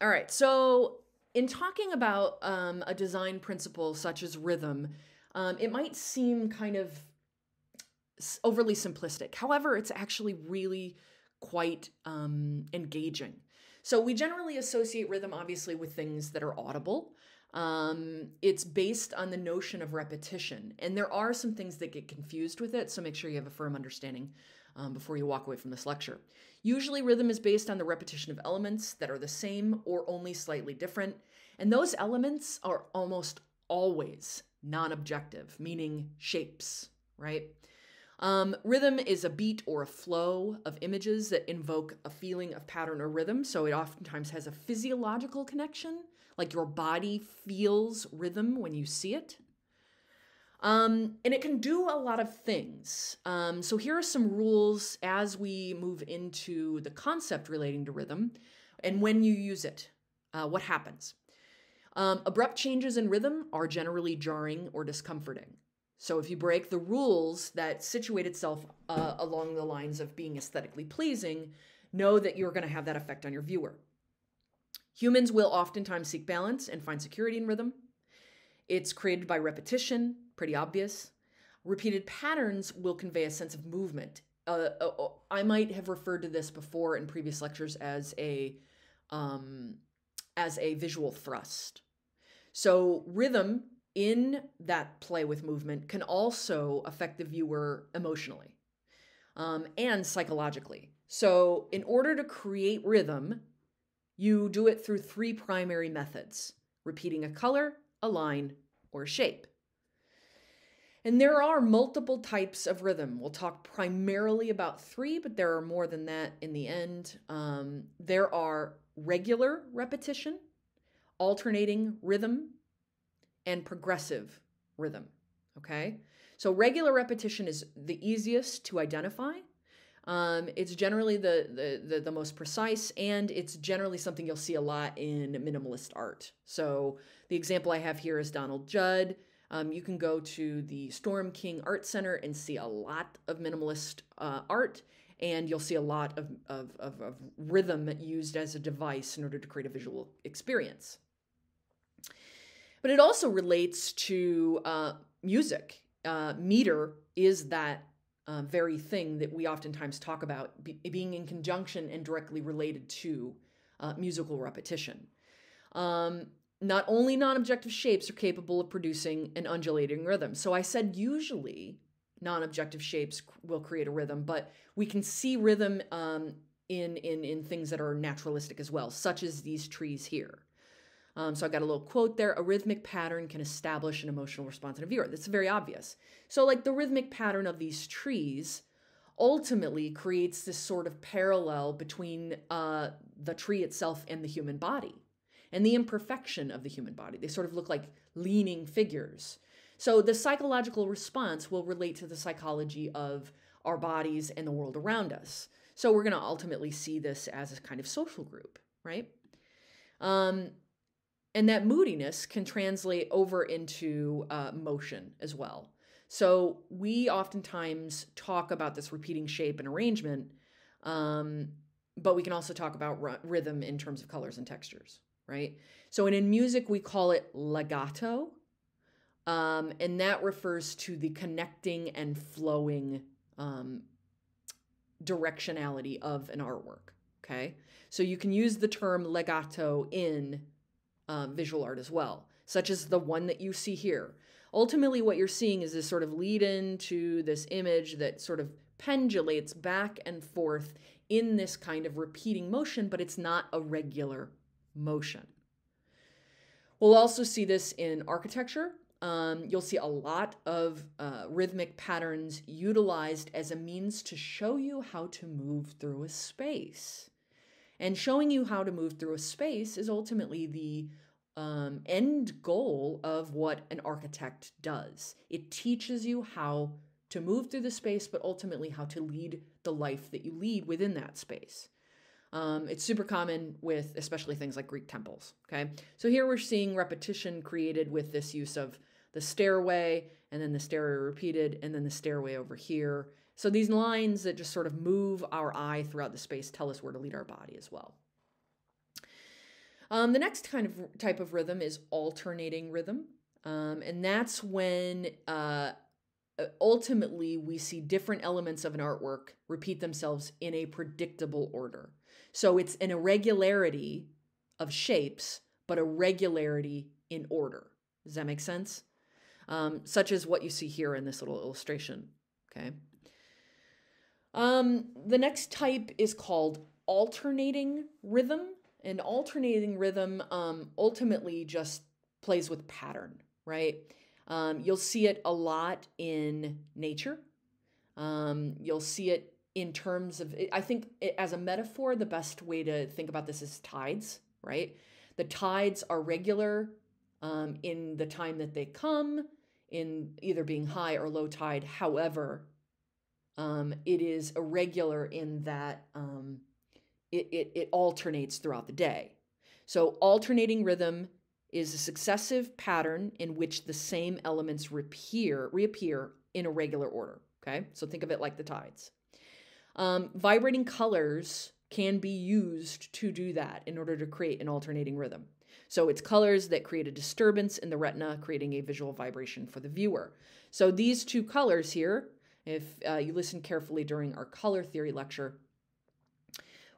All right. So, in talking about um, a design principle such as rhythm, um, it might seem kind of overly simplistic. However, it's actually really quite um, engaging. So, we generally associate rhythm, obviously, with things that are audible. Um, it's based on the notion of repetition. And there are some things that get confused with it, so make sure you have a firm understanding um, before you walk away from this lecture. Usually, rhythm is based on the repetition of elements that are the same or only slightly different. And those elements are almost always non objective, meaning shapes, right? Um, rhythm is a beat or a flow of images that invoke a feeling of pattern or rhythm. So it oftentimes has a physiological connection, like your body feels rhythm when you see it. Um, and it can do a lot of things. Um, so here are some rules as we move into the concept relating to rhythm and when you use it, uh, what happens. Um, abrupt changes in rhythm are generally jarring or discomforting. So if you break the rules that situate itself uh, along the lines of being aesthetically pleasing, know that you're going to have that effect on your viewer. Humans will oftentimes seek balance and find security in rhythm. It's created by repetition, pretty obvious. Repeated patterns will convey a sense of movement. Uh, uh, uh, I might have referred to this before in previous lectures as a um, as a visual thrust. So rhythm in that play with movement can also affect the viewer emotionally um, and psychologically. So in order to create rhythm, you do it through three primary methods: repeating a color, a line, or a shape. And there are multiple types of rhythm. We'll talk primarily about three, but there are more than that in the end. Um, there are regular repetition, alternating rhythm, and progressive rhythm. Okay? So, regular repetition is the easiest to identify. Um, it's generally the, the, the the most precise, and it's generally something you'll see a lot in minimalist art. So the example I have here is Donald Judd. Um, you can go to the Storm King Art Center and see a lot of minimalist uh, art, and you'll see a lot of, of, of, of, rhythm used as a device in order to create a visual experience. But it also relates to uh, music. Uh, meter is that uh, very thing that we oftentimes talk about be, being in conjunction and directly related to uh, musical repetition. Um, not only non objective shapes are capable of producing an undulating rhythm. So I said usually non objective shapes will create a rhythm, but we can see rhythm um, in, in, in things that are naturalistic as well, such as these trees here. Um, so I got a little quote there. A rhythmic pattern can establish an emotional response in a viewer. That's very obvious. So, like the rhythmic pattern of these trees ultimately creates this sort of parallel between uh, the tree itself and the human body and the imperfection of the human body. They sort of look like leaning figures. So the psychological response will relate to the psychology of our bodies and the world around us. So we're going to ultimately see this as a kind of social group, right? Um, and that moodiness can translate over into uh, motion as well. So we oftentimes talk about this repeating shape and arrangement, um, but we can also talk about r- rhythm in terms of colors and textures right? So, and in music, we call it legato. Um, and that refers to the connecting and flowing um, directionality of an artwork. Okay. So you can use the term legato in uh, visual art as well, such as the one that you see here. Ultimately, what you're seeing is this sort of lead into this image that sort of pendulates back and forth in this kind of repeating motion, but it's not a regular motion. We'll also see this in architecture. Um, you'll see a lot of uh, rhythmic patterns utilized as a means to show you how to move through a space. And showing you how to move through a space is ultimately the um, end goal of what an architect does. It teaches you how to move through the space, but ultimately how to lead the life that you lead within that space. Um, it's super common with especially things like Greek temples. Okay, so here we're seeing repetition created with this use of the stairway and then the stairway repeated and then the stairway over here. So these lines that just sort of move our eye throughout the space tell us where to lead our body as well. Um, the next kind of type of rhythm is alternating rhythm. Um, and that's when uh, ultimately we see different elements of an artwork repeat themselves in a predictable order. So it's an irregularity of shapes, but a regularity in order. Does that make sense? Um, such as what you see here in this little illustration. Okay. Um, the next type is called alternating rhythm. And alternating rhythm um, ultimately just plays with pattern, right? Um, you'll see it a lot in nature. Um, you'll see it in terms of, I think, it, as a metaphor, the best way to think about this is tides, right? The tides are regular um, in the time that they come, in either being high or low tide. However, um, it is irregular in that um, it, it, it alternates throughout the day. So, alternating rhythm is a successive pattern in which the same elements reappear, reappear in a regular order. Okay, so think of it like the tides. Um, vibrating colors can be used to do that in order to create an alternating rhythm. So it's colors that create a disturbance in the retina, creating a visual vibration for the viewer. So these two colors here, if uh, you listen carefully during our color theory lecture,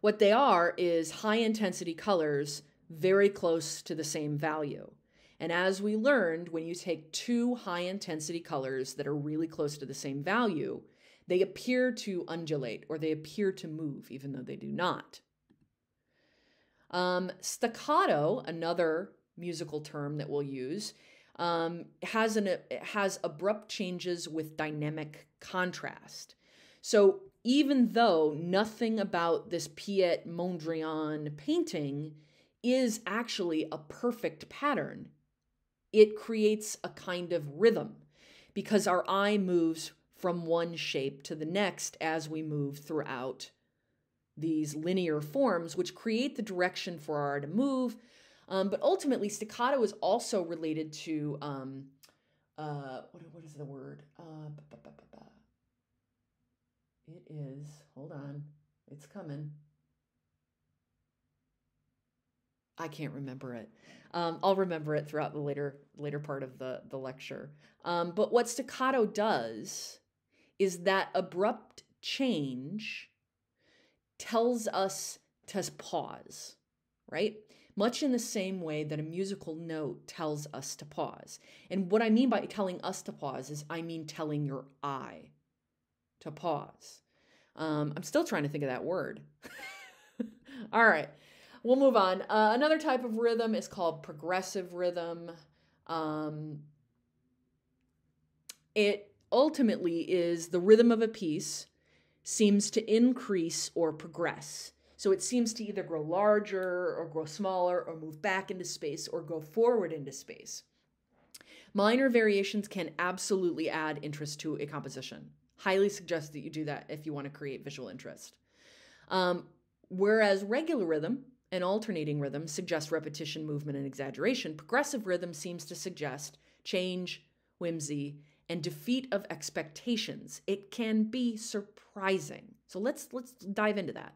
what they are is high intensity colors very close to the same value. And as we learned, when you take two high intensity colors that are really close to the same value, they appear to undulate or they appear to move, even though they do not. Um, staccato, another musical term that we'll use, um, has an has abrupt changes with dynamic contrast. So even though nothing about this Piet Mondrian painting is actually a perfect pattern, it creates a kind of rhythm because our eye moves from one shape to the next as we move throughout these linear forms, which create the direction for our to move. Um, but ultimately, staccato is also related to um, uh, what, what is the word? Uh, it is, hold on, it's coming. I can't remember it. Um, I'll remember it throughout the later later part of the the lecture. Um, but what staccato does is that abrupt change tells us to pause, right? Much in the same way that a musical note tells us to pause. And what I mean by telling us to pause is I mean telling your eye to pause. Um, I'm still trying to think of that word. All right, we'll move on. Uh, another type of rhythm is called progressive rhythm. Um, it ultimately is the rhythm of a piece seems to increase or progress. So it seems to either grow larger or grow smaller or move back into space or go forward into space. Minor variations can absolutely add interest to a composition. Highly suggest that you do that if you want to create visual interest. Um, whereas regular rhythm and alternating rhythm suggest repetition, movement, and exaggeration, progressive rhythm seems to suggest change, whimsy, and defeat of expectations. It can be surprising. So let's let's dive into that.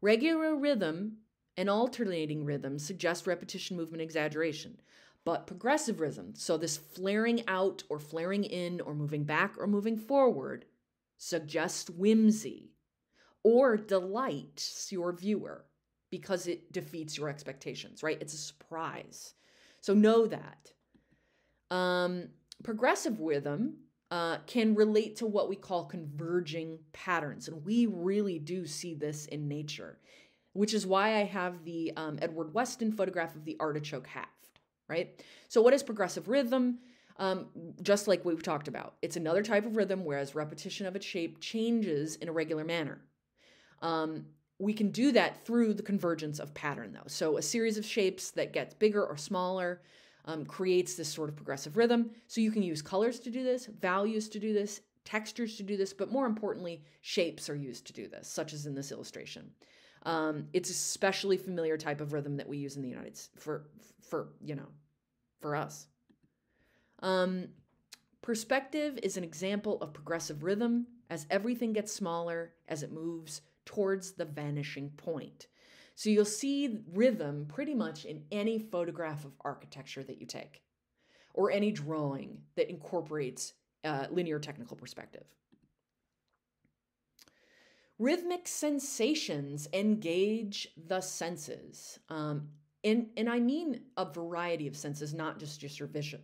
Regular rhythm and alternating rhythm suggest repetition, movement, exaggeration. But progressive rhythm, so this flaring out or flaring in or moving back or moving forward, suggests whimsy or delights your viewer because it defeats your expectations, right? It's a surprise. So know that. Um, progressive rhythm uh, can relate to what we call converging patterns. And we really do see this in nature, which is why I have the um, Edward Weston photograph of the artichoke haft, right? So, what is progressive rhythm? Um, just like we've talked about, it's another type of rhythm, whereas repetition of its shape changes in a regular manner. Um, we can do that through the convergence of pattern, though. So, a series of shapes that gets bigger or smaller um, creates this sort of progressive rhythm. So you can use colors to do this, values to do this, textures to do this, but more importantly, shapes are used to do this, such as in this illustration. Um, it's a especially familiar type of rhythm that we use in the United States for, for you know, for us. Um, perspective is an example of progressive rhythm as everything gets smaller as it moves towards the vanishing point. So you'll see rhythm pretty much in any photograph of architecture that you take or any drawing that incorporates uh, linear technical perspective. Rhythmic sensations engage the senses. Um, and, and I mean a variety of senses, not just, just your vision.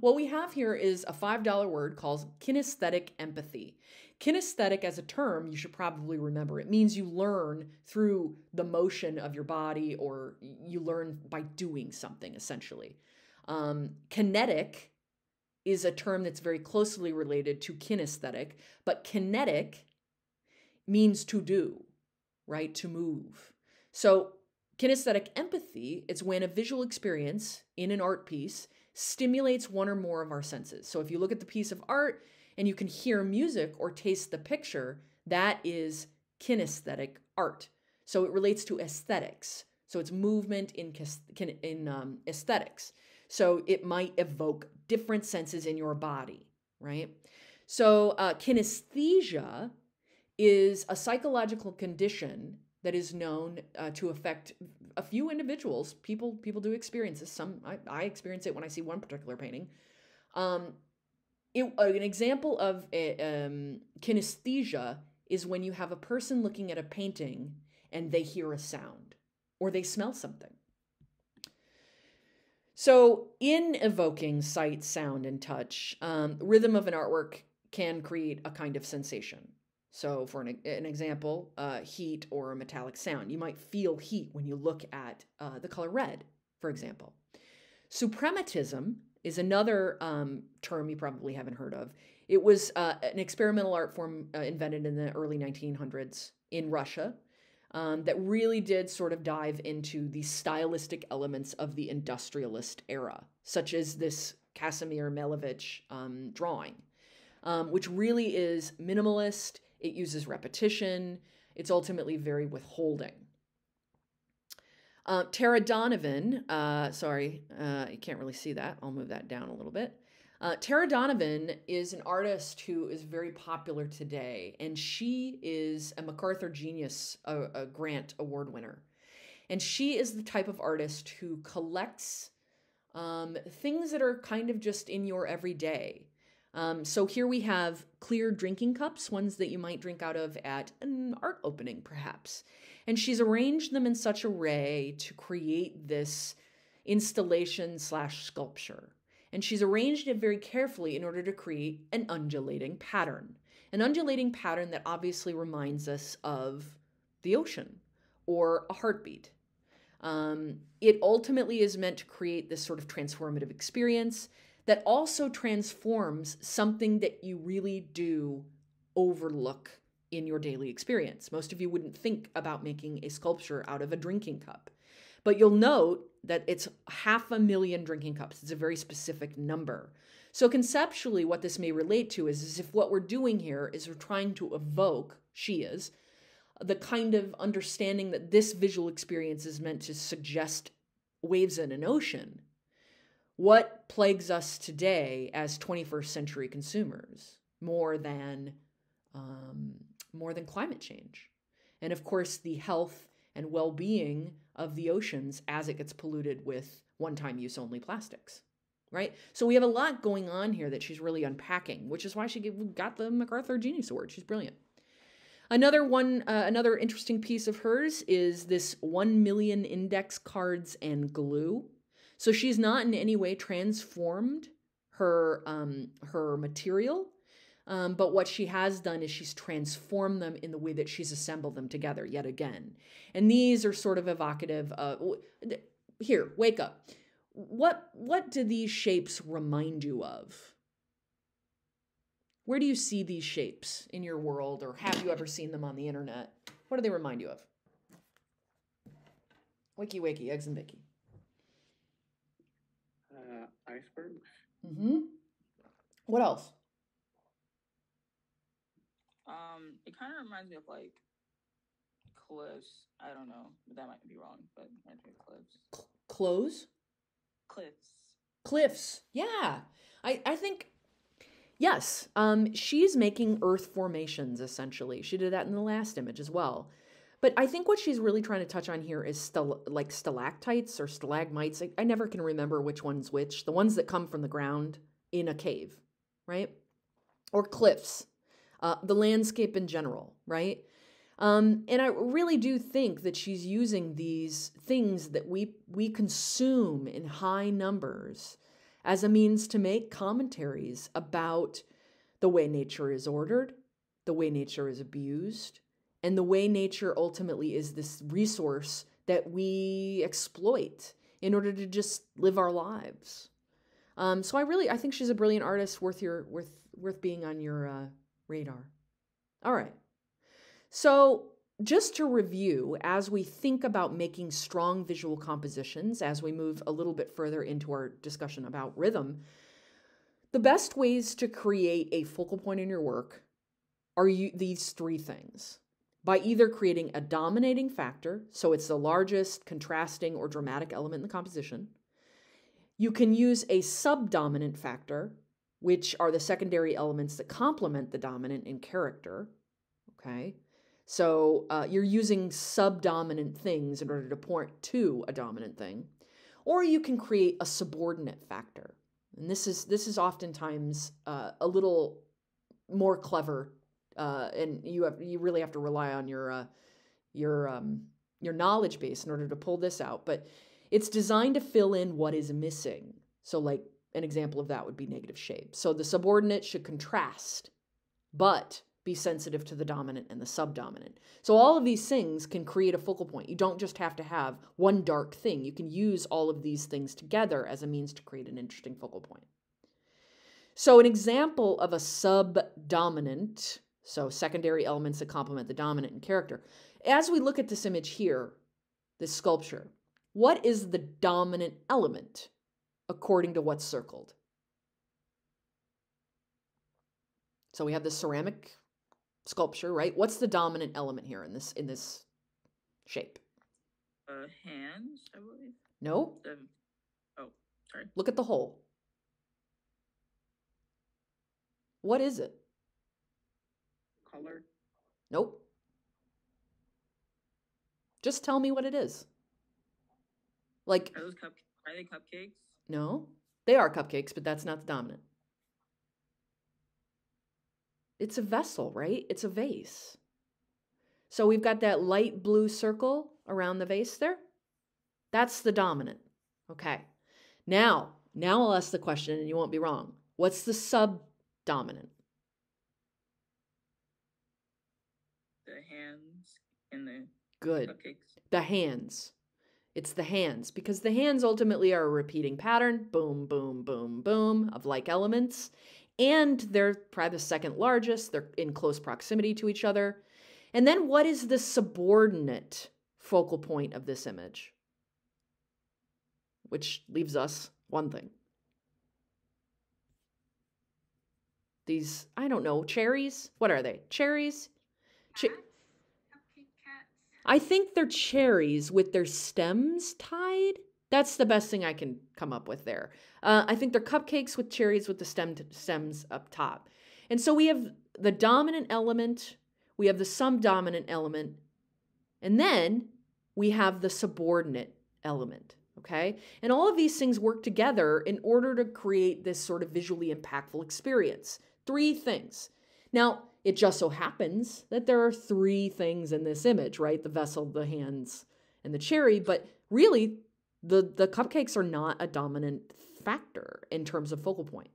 What we have here is a $5 word called kinesthetic empathy. Kinesthetic as a term, you should probably remember. It means you learn through the motion of your body or you learn by doing something, essentially. Um, kinetic is a term that's very closely related to kinesthetic, but kinetic means to do, right? To move. So, kinesthetic empathy is when a visual experience in an art piece stimulates one or more of our senses. So, if you look at the piece of art and you can hear music or taste the picture, that is kinesthetic art. So, it relates to aesthetics. So, it's movement in, in um, aesthetics. So, it might evoke different senses in your body, right? So, uh, kinesthesia is a psychological condition that is known uh, to affect a few individuals. People people do experience this. Some I, I experience it when I see one particular painting. Um, it, uh, an example of a, um, kinesthesia is when you have a person looking at a painting and they hear a sound or they smell something. So, in evoking sight, sound, and touch, um, rhythm of an artwork can create a kind of sensation. So, for an, an example, uh, heat or a metallic sound. You might feel heat when you look at uh, the color red, for example. Suprematism is another um, term you probably haven't heard of. It was uh, an experimental art form uh, invented in the early 1900s in Russia um, that really did sort of dive into the stylistic elements of the industrialist era, such as this Kasimir Malevich um, drawing, um, which really is minimalist it uses repetition. It's ultimately very withholding. Uh, Tara Donovan, uh, sorry, uh, you can't really see that. I'll move that down a little bit. Uh, Tara Donovan is an artist who is very popular today, and she is a MacArthur Genius a, Grant Award winner. And she is the type of artist who collects um, things that are kind of just in your everyday. Um, so here we have clear drinking cups, ones that you might drink out of at an art opening, perhaps. And she's arranged them in such a way to create this installation slash sculpture. And she's arranged it very carefully in order to create an undulating pattern. An undulating pattern that obviously reminds us of the ocean or a heartbeat. Um, it ultimately is meant to create this sort of transformative experience that also transforms something that you really do overlook in your daily experience. Most of you wouldn't think about making a sculpture out of a drinking cup. But you'll note that it's half a million drinking cups. It's a very specific number. So, conceptually, what this may relate to is, is if what we're doing here is we're trying to evoke, she is, the kind of understanding that this visual experience is meant to suggest waves in an ocean what plagues us today as 21st century consumers more than um, more than climate change. And of course the health and well-being of the oceans as it gets polluted with one-time use only plastics right? So we have a lot going on here that she's really unpacking which is why she got the macarthur genius award. She's brilliant. Another one, uh, another interesting piece of hers is this one million index cards and glue. So she's not in any way transformed her um, her material, um, but what she has done is she's transformed them in the way that she's assembled them together yet again. And these are sort of evocative. Of, here, wake up. What what do these shapes remind you of? Where do you see these shapes in your world, or have you ever seen them on the internet? What do they remind you of? Wiki, wakey, eggs and bacon icebergs. Mm-hmm. What else? Um, it kind of reminds me of like cliffs. I don't know, but that might be wrong. But might be cliffs. C- clothes. Cliffs. Cliffs. Yeah, I I think. Yes, um, she's making earth formations essentially. She did that in the last image as well. But I think what she's really trying to touch on here is like stalactites or stalagmites. I, I never can remember which one's which. The ones that come from the ground in a cave, right? Or cliffs, uh, the landscape in general, right? Um, and I really do think that she's using these things that we we consume in high numbers as a means to make commentaries about the way nature is ordered, the way nature is abused, and the way nature ultimately is this resource that we exploit in order to just live our lives. Um, so I really I think she's a brilliant artist, worth your worth worth being on your uh, radar. All right. So just to review, as we think about making strong visual compositions, as we move a little bit further into our discussion about rhythm, the best ways to create a focal point in your work are you, these three things. By either creating a dominating factor, so it's the largest contrasting or dramatic element in the composition, you can use a subdominant factor, which are the secondary elements that complement the dominant in character. Okay. So uh, you're using subdominant things in order to point to a dominant thing, or you can create a subordinate factor, and this is this is oftentimes uh, a little more clever, uh, and you have you really have to rely on your uh, your um, your knowledge base in order to pull this out. But it's designed to fill in what is missing. So, like an example of that would be negative shape. So the subordinate should contrast, but be sensitive to the dominant and the subdominant. So all of these things can create a focal point. You don't just have to have one dark thing. You can use all of these things together as a means to create an interesting focal point. So an example of a subdominant, so secondary elements that complement the dominant in character. As we look at this image here, this sculpture, what is the dominant element according to what's circled? So we have the ceramic sculpture, right? What's the dominant element here in this in this shape? Uh, hands, I believe. No. The, oh, sorry. Look at the hole. What is it? Color. Nope. Just tell me what it is. Like Are those cup? Are they cupcakes? no, they are cupcakes, but that's not the dominant. It's a vessel, right? It's a vase. So we've got that light blue circle around the vase there. That's the dominant. Okay. Now, now I'll ask the question and you won't be wrong. What's the subdominant? The the Good. cupcakes. The hands. It's the hands because the hands ultimately are a repeating pattern boom, boom, boom, boom of like elements. And they're probably the second largest. They're in close proximity to each other. And then what is the subordinate focal point of this image? Which leaves us one thing. These, I don't know, cherries? What are they? Cherries? Che- I think they're cherries with their stems tied. That's the best thing I can come up with there. Uh, I think they're cupcakes with cherries with the stem stems up top. And so we have the dominant element, we have the subdominant element, and then we have the subordinate element. Okay. And all of these things work together in order to create this sort of visually impactful experience. Three things. Now, it just so happens that there are three things in this image, right? The vessel, the hands, and the cherry, but really the the cupcakes are not a dominant factor in terms of focal point.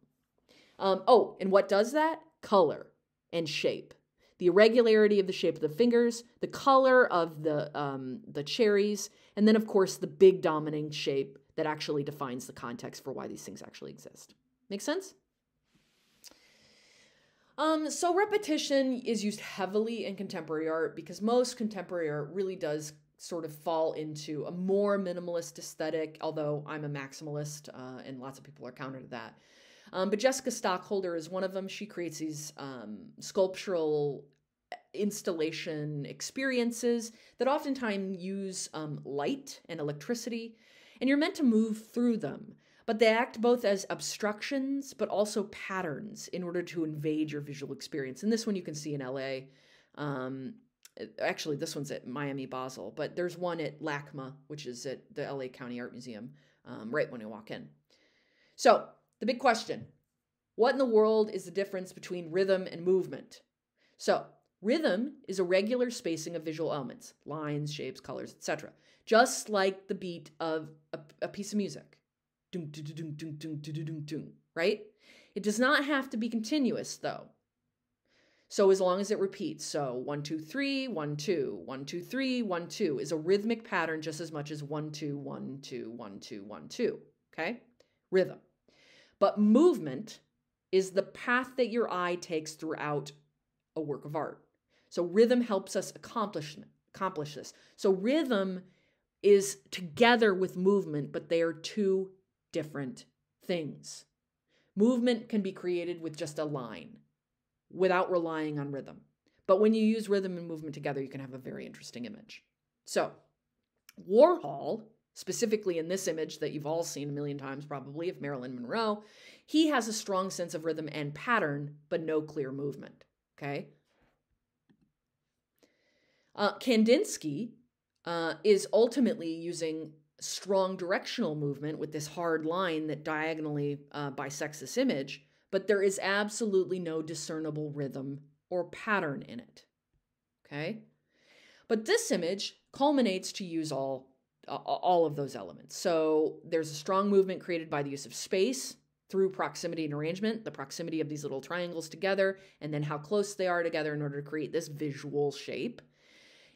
Um, oh, and what does that? Color and shape. The irregularity of the shape of the fingers, the color of the um, the cherries, and then of course the big dominating shape that actually defines the context for why these things actually exist. Make sense? Um, so repetition is used heavily in contemporary art because most contemporary art really does sort of fall into a more minimalist aesthetic, although I'm a maximalist uh, and lots of people are counter to that. Um, but Jessica Stockholder is one of them. She creates these um, sculptural installation experiences that oftentimes use um, light and electricity, and you're meant to move through them. But they act both as obstructions, but also patterns in order to invade your visual experience. And this one you can see in LA. Um, actually, this one's at Miami Basel, but there's one at LACMA, which is at the LA County Art Museum, um, right when you walk in. So, the big question what in the world is the difference between rhythm and movement? So, rhythm is a regular spacing of visual elements, lines, shapes, colors, etc., just like the beat of a, a piece of music. Right? It does not have to be continuous, though. So as long as it repeats, so one, two, three, one, two, one, two, three, one, two is a rhythmic pattern just as much as one, two, one, two, one, two, one, two. Okay? Rhythm. But movement is the path that your eye takes throughout a work of art. So rhythm helps us accomplish, accomplish this. So rhythm is together with movement, but they are two different things. Movement can be created with just a line without relying on rhythm. But when you use rhythm and movement together, you can have a very interesting image. So, Warhol, specifically in this image that you've all seen a million times probably of Marilyn Monroe, he has a strong sense of rhythm and pattern, but no clear movement. Okay? Uh, Kandinsky uh, is ultimately using strong directional movement with this hard line that diagonally uh, bisects this image but there is absolutely no discernible rhythm or pattern in it. Okay? But this image culminates to use all all of those elements. So there's a strong movement created by the use of space through proximity and arrangement, the proximity of these little triangles together, and then how close they are together in order to create this visual shape.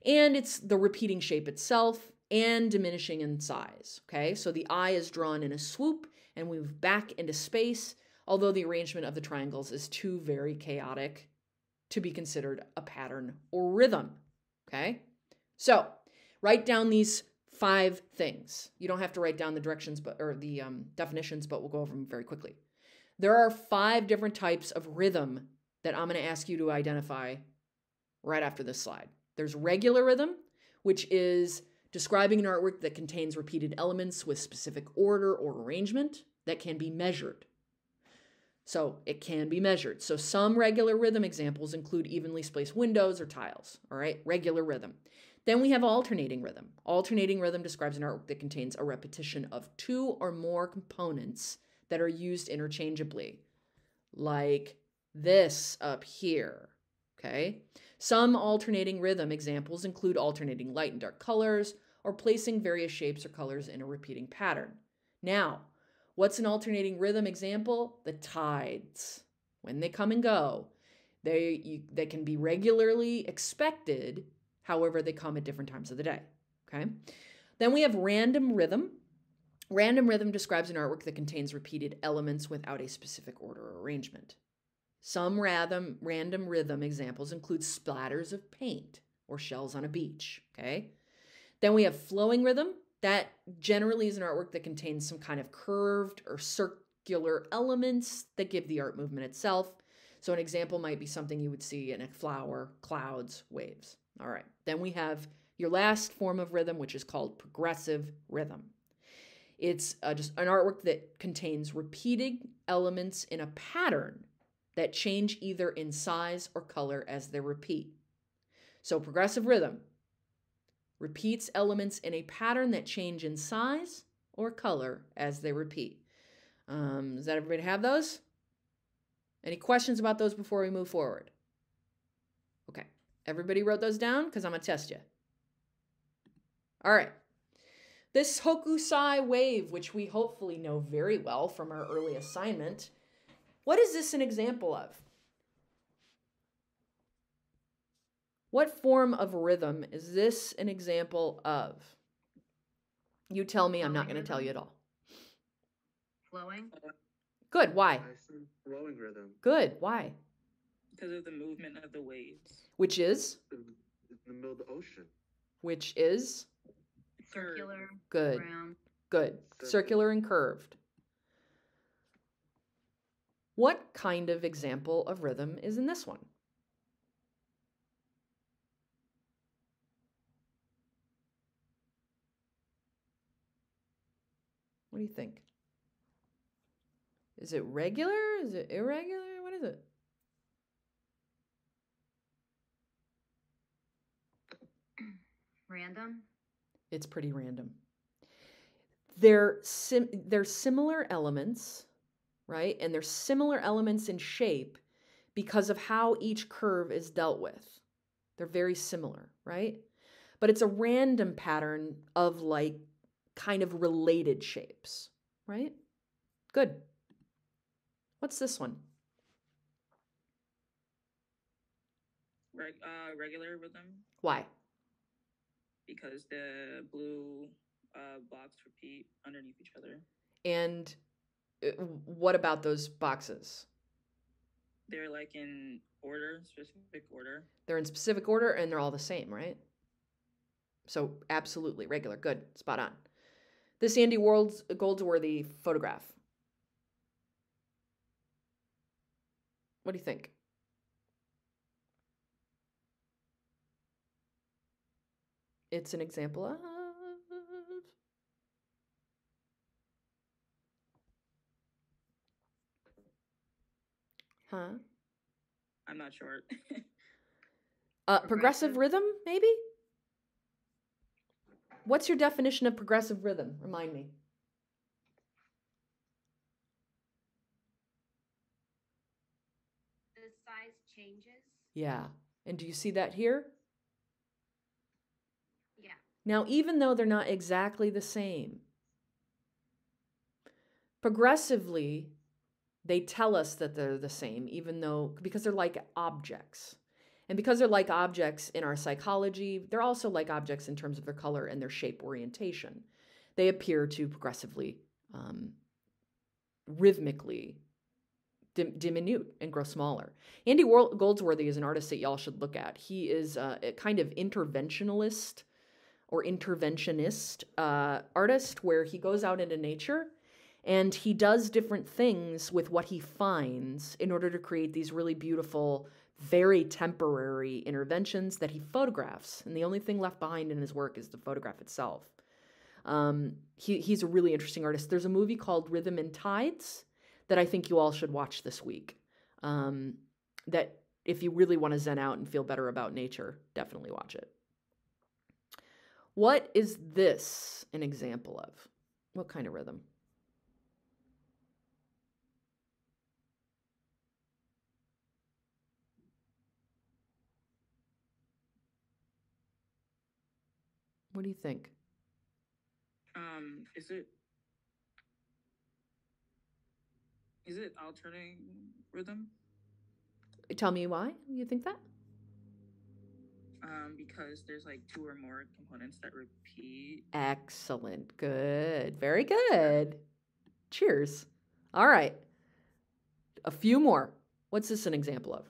And it's the repeating shape itself and diminishing in size. Okay, so the eye is drawn in a swoop and we move back into space although the arrangement of the triangles is too very chaotic to be considered a pattern or rhythm. Okay? So, write down these five things. You don't have to write down the directions but or the um, definitions, but we'll go over them very quickly. There are five different types of rhythm that I'm going to ask you to identify right after this slide. There's regular rhythm, which is describing an artwork that contains repeated elements with specific order or arrangement that can be measured. So it can be measured. So some regular rhythm examples include evenly spaced windows or tiles, all right? Regular rhythm. Then we have alternating rhythm. Alternating rhythm describes an artwork that contains a repetition of two or more components that are used interchangeably, like this up here, okay? Some alternating rhythm examples include alternating light and dark colors or placing various shapes or colors in a repeating pattern. Now, What's an alternating rhythm example? The tides. When they come and go, they you, they can be regularly expected, however they come at different times of the day, okay? Then we have random rhythm. Random rhythm describes an artwork that contains repeated elements without a specific order or arrangement. Some random, random rhythm examples include splatters of paint or shells on a beach, okay? Then we have flowing rhythm. That generally is an artwork that contains some kind of curved or circular elements that give the art movement itself. So, an example might be something you would see in a flower, clouds, waves. All right. Then we have your last form of rhythm, which is called progressive rhythm. It's uh, just an artwork that contains repeating elements in a pattern that change either in size or color as they repeat. So, progressive rhythm repeats elements in a pattern that change in size or color as they repeat. Um, does that everybody have those? Any questions about those before we move forward? Okay, everybody wrote those down because I'm gonna test you. All right. This Hokusai wave, which we hopefully know very well from our early assignment, what is this an example of? What form of rhythm is this an example of? You tell me, I'm not going to tell you at all. Flowing. Good. Why? I see flowing rhythm. Good. Why? Because of the movement of the waves. Which is? In the middle of the ocean. Which is? Circular. Good. Round. Good. Circular. Circular and curved. What kind of example of rhythm is in this one? What do you think? Is it regular? Is it irregular? What is it? Random. It's pretty random. They're sim- they're similar elements, right? And they're similar elements in shape because of how each curve is dealt with. They're very similar, right? But it's a random pattern of like kind of related shapes, right? Good. What's this one? Reg- uh, regular rhythm Why? because the blue uh, blocks repeat underneath each other. And uh, what about those boxes? They're like in order, specific order. They're in specific order and they're all the same, right? So absolutely regular. Good. Spot on. This Andy World's Goldsworthy photograph. What do you think? It's an example of Huh? I'm not sure. Uh, Progressive. rhythm, maybe? What's your definition of progressive rhythm? Remind me. The size changes. Yeah. And do you see that here? Yeah. Now, even though they're not exactly the same, progressively, they tell us that they're the same, even though, because they're like objects. And because they're like objects in our psychology, they're also like objects in terms of their color and their shape orientation. They appear to progressively, um, rhythmically dim- diminute and grow smaller. Andy Wor- Goldsworthy is an artist that y'all should look at. He is uh, a kind of interventionalist or interventionist uh, artist where he goes out into nature and he does different things with what he finds in order to create these really beautiful, very temporary interventions that he photographs. And the only thing left behind in his work is the photograph itself. Um, he, he's a really interesting artist. There's a movie called Rhythm and Tides that I think you all should watch this week. Um, that if you really want to zen out and feel better about nature, definitely watch it. What is this an example of? What kind of rhythm? What do you think? um, is it is it alternating rhythm? Tell me why you think that? Um, because there's like two or more components that repeat. Excellent. Good. Very good. Cheers. All right. A few more. What's this an example of?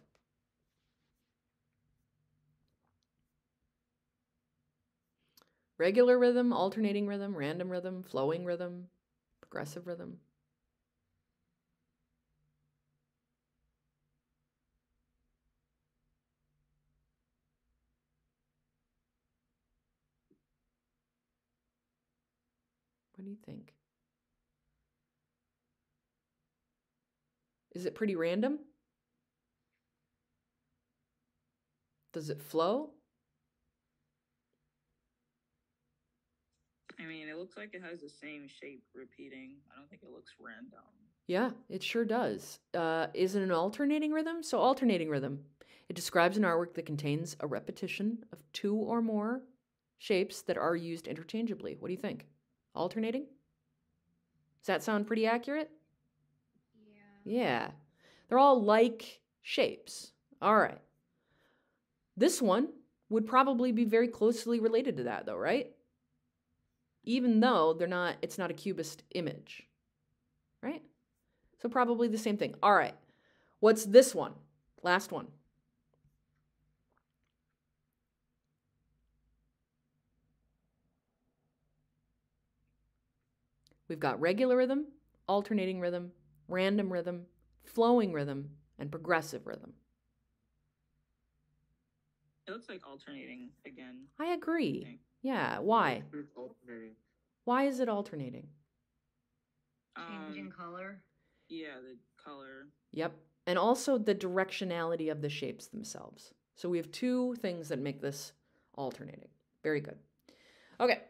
Regular rhythm, alternating rhythm, random rhythm, flowing rhythm, progressive rhythm. What do you think? Is it pretty random? Does it flow? I mean, it looks like it has the same shape repeating. I don't think it looks random. Yeah, it sure does. Uh, is it an alternating rhythm? So, alternating rhythm. It describes an artwork that contains a repetition of two or more shapes that are used interchangeably. What do you think? Alternating? Does that sound pretty accurate? Yeah. Yeah. They're all like shapes. All right. This one would probably be very closely related to that, though, right? Even though they're not, it's not a cubist image, right? So probably the same thing. All right. What's this one? Last one. We've got regular rhythm, alternating rhythm, random rhythm, flowing rhythm, and progressive rhythm. It looks like alternating again. I I agree. think. Yeah. Why? It's alternating. Why is it alternating? Change in Um, color. yeah, the color. Yep. And also the directionality of the shapes themselves. So we have two things that make this alternating. Very good. Okay.